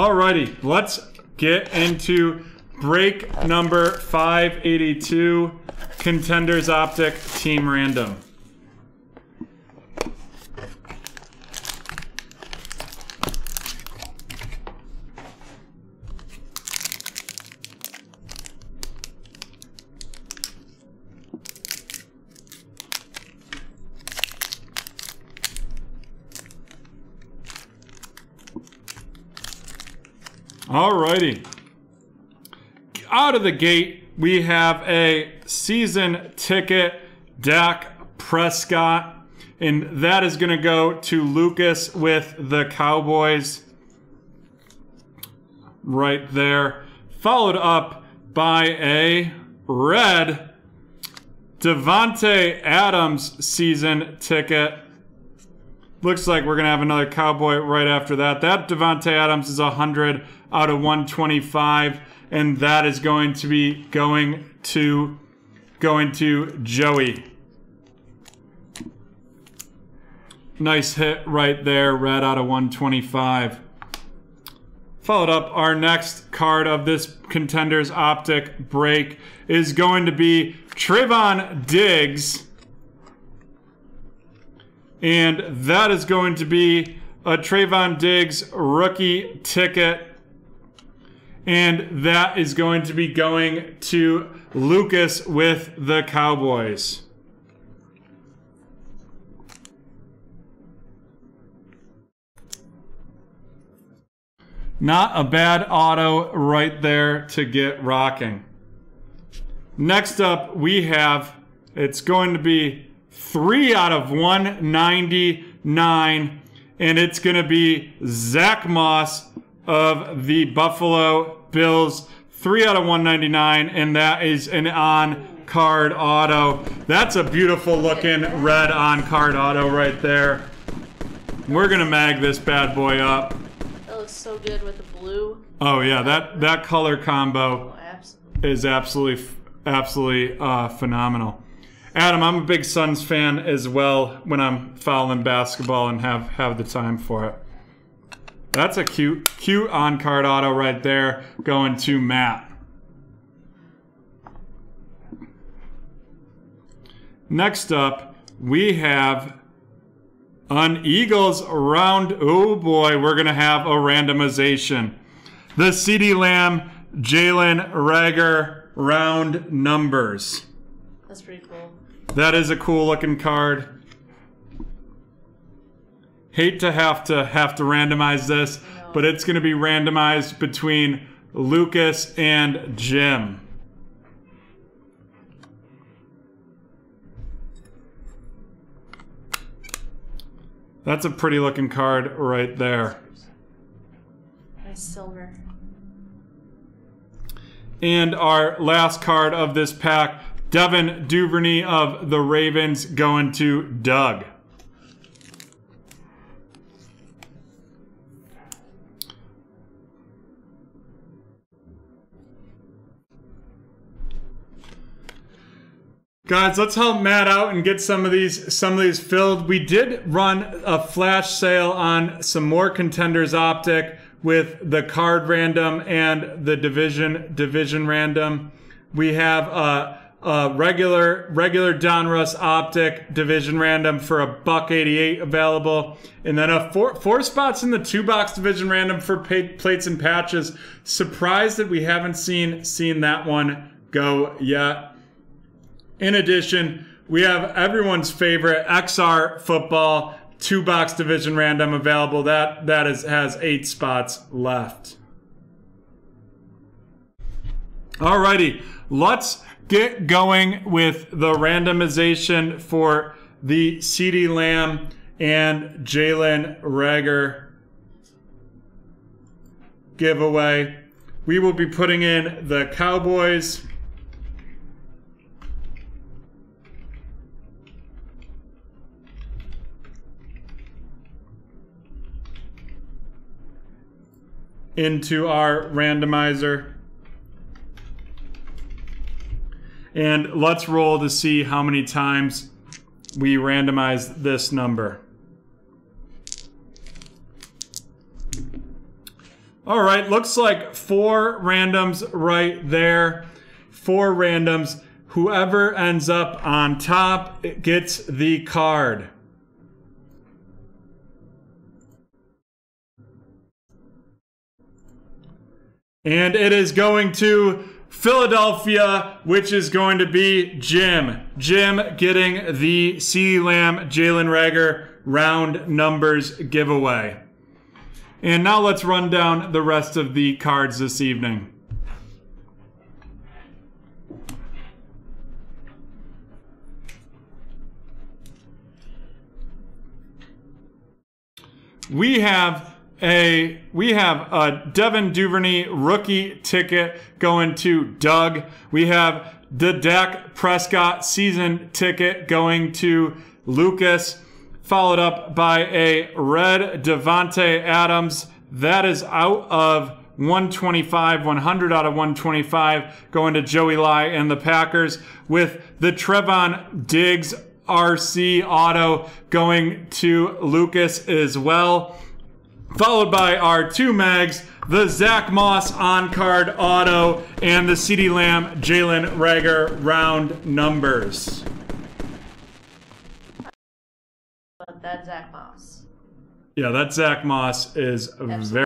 Alrighty, let's get into break number 582 Contenders Optic Team Random. Alrighty. Out of the gate, we have a season ticket, Dak Prescott. And that is going to go to Lucas with the Cowboys. Right there. Followed up by a red Davante Adams season ticket. Looks like we're going to have another Cowboy right after that. That Davante Adams is 100 out of 125 and that is going to be going to going to Joey. Nice hit right there, red out of 125. Followed up, our next card of this Contenders Optic break is going to be Trevon Diggs. And that is going to be a Trevon Diggs rookie ticket and that is going to be going to Lucas with the Cowboys. Not a bad auto right there to get rocking. Next up, we have, it's going to be 3 out of 199, and it's going to be Zach Moss of the Buffalo Bills. Three out of 199, and that is an on card auto. That's a beautiful looking red on card auto right there. We're gonna mag this bad boy up. That looks so good with the blue. Oh yeah, that that color combo Oh, absolutely. is absolutely absolutely uh, phenomenal. Adam, I'm a big Suns fan as well when I'm following basketball and have have the time for it. That's a cute, cute on card auto right there going to Matt. Next up, we have an Eagles round. Oh boy, we're going to have a randomization. The CeeDee Lamb, Jalen Reagor round numbers. That's pretty cool. That is a cool looking card. Hate to have to have to randomize this, but it's going to be randomized between Lucas and Jim. That's a pretty looking card right there. Nice silver. And our last card of this pack, Devin Duvernay of the Ravens going to Doug. Guys, let's help Matt out and get some of these some of these filled. We did run a flash sale on some more contenders optic with the card random and the division division random. We have a, a regular regular Donruss optic division random for a buck 88 available, and then a four four spots in the two box division random for plates and patches. Surprised that we haven't seen seen that one go yet. In addition, we have everyone's favorite XR football two box division random available. That that is has eight spots left. Alrighty, let's get going with the randomization for the CeeDee Lamb and Jalen Reagor giveaway. We will be putting in the Cowboys. into our randomizer. And let's roll to see how many times we randomize this number. All right, looks like four randoms right there. Four randoms. Whoever ends up on top gets the card. And it is going to Philadelphia, which is going to be Jim. Jim getting the CeeDee Lamb Jalen Reagor round numbers giveaway. And now let's run down the rest of the cards this evening. We have a we have a Devin Duvernay rookie ticket going to Doug. We have the Dak Prescott season ticket going to Lucas, followed up by a red Davante Adams. That is out of 125, 100 out of 125 going to Joey Lai and the Packers with the Trevon Diggs RC auto going to Lucas as well followed by our two mags, the Zach Moss on card auto, and the CeeDee Lamb Jalen Reagor round numbers. But that Zach Moss. Yeah, that Zach Moss is very.